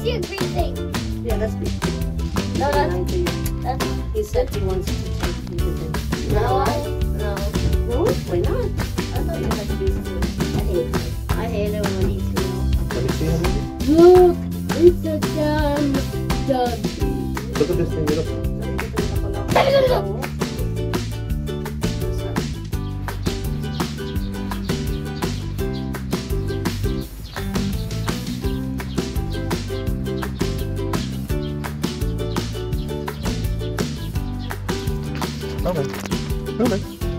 I see a green thing. Yeah, that's me. No, that's, that's He said he wants to take me to the. no, I, no. No, why not? I thought you had to do it. I hate it. I hate it when he's Let me see how. Look, it's a damn dog. Look at this thing. Look. Okay. Okay.